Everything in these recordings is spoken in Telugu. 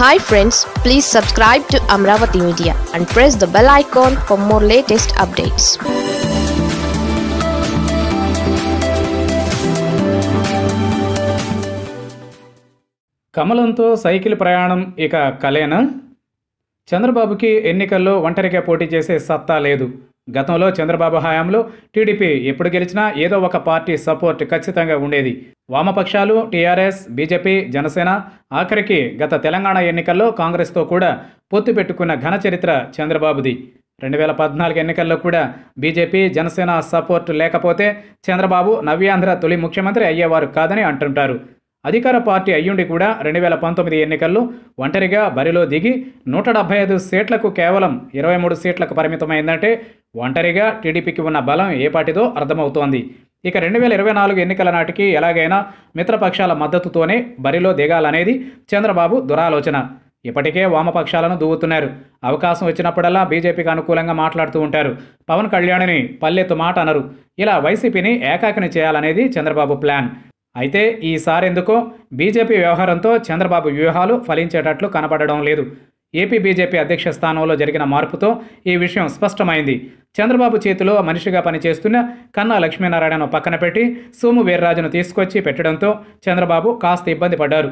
Hi friends please subscribe to Amaravati media and press the bell icon for more latest updates కమలంతో cycle ప్రయాణం ఇక కలేనా? చంద్రబాబుకి ఎన్నికల్లో ఒంటరిగా పోటీ చేసే సత్తా లేదు. గతంలో చంద్రబాబు హయాంలో టీడీపీ ఎప్పుడు గెలిచినా ఏదో ఒక పార్టీ సపోర్ట్ ఖచ్చితంగా ఉండేది. వామపక్షాలు టీఆర్ఎస్ బీజేపీ జనసేన ఆఖరికి గత తెలంగాణ ఎన్నికల్లో కాంగ్రెస్తో కూడా పొత్తు పెట్టుకున్న ఘన చరిత్ర చంద్రబాబుది. రెండు వేల పద్నాలుగు ఎన్నికల్లో కూడా బీజేపీ జనసేన సపోర్ట్ లేకపోతే చంద్రబాబు నవ్యాంధ్ర తొలి ముఖ్యమంత్రి అయ్యేవారు కాదని అంటుంటారు. అధికార పార్టీ అయ్యుండి కూడా రెండు వేల పంతొమ్మిది ఎన్నికల్లో ఒంటరిగా బరిలో దిగి నూట డెబ్బై ఐదు సీట్లకు కేవలం ఇరవై మూడు సీట్లకు పరిమితమైందంటే ఒంటరిగా టీడీపీకి ఉన్న బలం ఏ పాటిదో అర్థమవుతోంది. ఇక రెండు వేల ఇరవై నాలుగు ఎన్నికల నాటికి ఎలాగైనా మిత్రపక్షాల మద్దతుతోనే బరిలో దిగాలనేది చంద్రబాబు దురాలోచన. ఇప్పటికే వామపక్షాలను దువ్వుతున్నారు అవకాశం వచ్చినప్పుడల్లా బీజేపీకి అనుకూలంగా మాట్లాడుతూ ఉంటారు. పవన్ కళ్యాణ్ని పల్లెత్తు మాట అనరు. ఇలా వైసీపీని ఏకాకిని చేయాలనేది చంద్రబాబు ప్లాన్. అయితే ఈసారి ఎందుకో బీజేపీ వ్యవహారంతో చంద్రబాబు వ్యూహాలు ఫలించేటట్లు కనబడడం లేదు. ఏపీ బీజేపీ అధ్యక్ష స్థానంలో జరిగిన మార్పుతో ఈ విషయం స్పష్టమైంది. చంద్రబాబు చేతిలో మనిషిగా పనిచేస్తున్న కన్నా లక్ష్మీనారాయణను పక్కన పెట్టి సోము వీర్రాజును తీసుకొచ్చి పెట్టడంతో చంద్రబాబు కాస్త ఇబ్బంది పడ్డారు.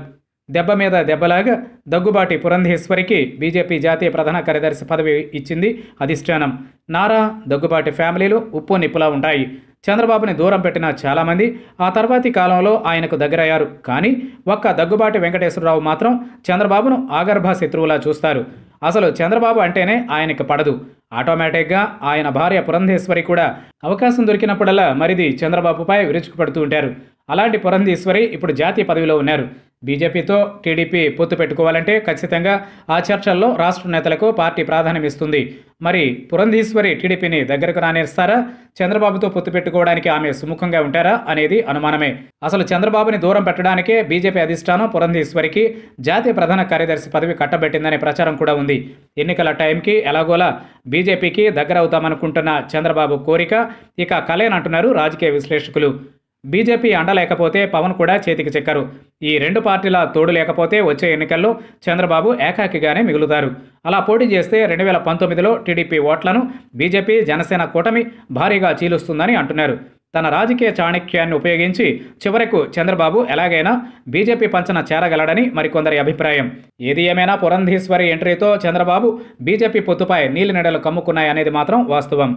దెబ్బ మీద దెబ్బలాగా దగ్గుబాటి పురంధేశ్వరికి బీజేపీ జాతీయ ప్రధాన కార్యదర్శి పదవి ఇచ్చింది అధిష్టానం. నారా దగ్గుబాటి ఫ్యామిలీలు ఉప్పు నిప్పులా ఉంటాయి. చంద్రబాబుని దూరం పెట్టిన చాలామంది ఆ తర్వాతి కాలంలో ఆయనకు దగ్గరయ్యారు. కానీ ఒక్క దగ్గుబాటి వెంకటేశ్వరరావు మాత్రం చంద్రబాబును ఆగర్భ శత్రువులా చూస్తారు. అసలు చంద్రబాబు అంటేనే ఆయనకు పడదు. ఆటోమేటిక్గా ఆయన భార్య పురంధేశ్వరి కూడా అవకాశం దొరికినప్పుడల్లా మరిది చంద్రబాబుపై విరుచుకుపడుతూ ఉంటారు. అలాంటి పురంధేశ్వరి ఇప్పుడు జాతీయ పదవిలో ఉన్నారు. బీజేపీతో టీడీపీ పొత్తు పెట్టుకోవాలంటే ఖచ్చితంగా ఆ చర్చల్లో రాష్ట్ర నేతలకు పార్టీ ప్రాధాన్యం ఇస్తుంది. మరి పురంధీశ్వరి టీడీపీని దగ్గరకు రానేస్తారా? చంద్రబాబుతో పొత్తు పెట్టుకోవడానికి ఆమె సుముఖంగా ఉంటారా అనేది అనుమానమే. అసలు చంద్రబాబుని దూరం పెట్టడానికే బీజేపీ అధిష్టానం పురంధీశ్వరికి జాతీయ ప్రధాన కార్యదర్శి పదవి కట్టబెట్టిందనే ప్రచారం కూడా ఉంది. ఎన్నికల టైంకి ఎలాగోలా బీజేపీకి దగ్గర అవుతామనుకుంటున్న చంద్రబాబు కోరిక ఇక కలేనంటున్నారు రాజకీయ విశ్లేషకులు. బీజేపీ అండలేకపోతే పవన్ కూడా చేతికి చెక్కరు. ఈ రెండు పార్టీల తోడు లేకపోతే వచ్చే ఎన్నికల్లో చంద్రబాబు ఏకాకిగానే మిగులుతారు. అలా పోటీ చేస్తే రెండు వేల పంతొమ్మిదిలో టీడీపీ ఓట్లను బీజేపీ జనసేన కూటమి భారీగా చీలుస్తుందని అంటున్నారు. తన రాజకీయ చాణక్యాన్ని ఉపయోగించి చివరకు చంద్రబాబు ఎలాగైనా బీజేపీ పంచన చేరగలడని మరికొందరి అభిప్రాయం. ఏది ఏమైనా పురంధీశ్వరి ఎంట్రీతో చంద్రబాబు బీజేపీ పొత్తుపై నీలినెడలు కమ్ముకున్నాయనేది మాత్రం వాస్తవం.